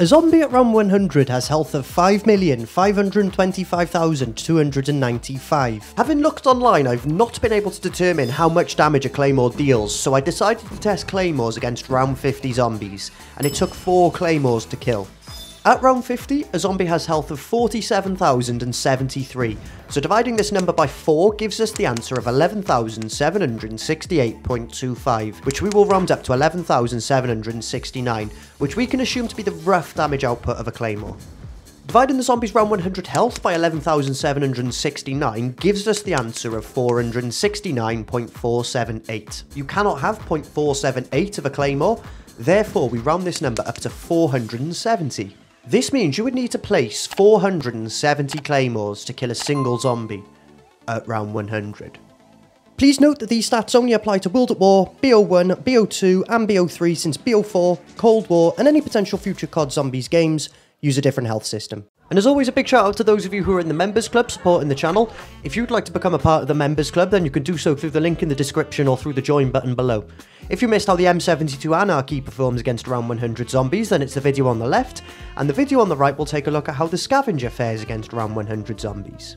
A zombie at round 100 has health of 5,525,295. Having looked online, I've not been able to determine how much damage a claymore deals, so I decided to test claymores against round 50 zombies, and it took 4 claymores to kill. At round 50, a zombie has health of 47,073, so dividing this number by 4 gives us the answer of 11,768.25, which we will round up to 11,769, which we can assume to be the rough damage output of a claymore. Dividing the zombie's round 100 health by 11,769 gives us the answer of 469.478. You cannot have 0.478 of a claymore, therefore we round this number up to 470. This means you would need to place 470 claymores to kill a single zombie at round 100. Please note that these stats only apply to World at War, BO1, BO2 and BO3 since BO4, Cold War and any potential future COD Zombies games use a different health system. And as always, a big shout out to those of you who are in the Members Club supporting the channel. If you'd like to become a part of the Members Club, then you can do so through the link in the description or through the join button below. If you missed how the M72 Anarchy performs against around 100 zombies, then it's the video on the left, and the video on the right will take a look at how the Scavenger fares against around 100 zombies.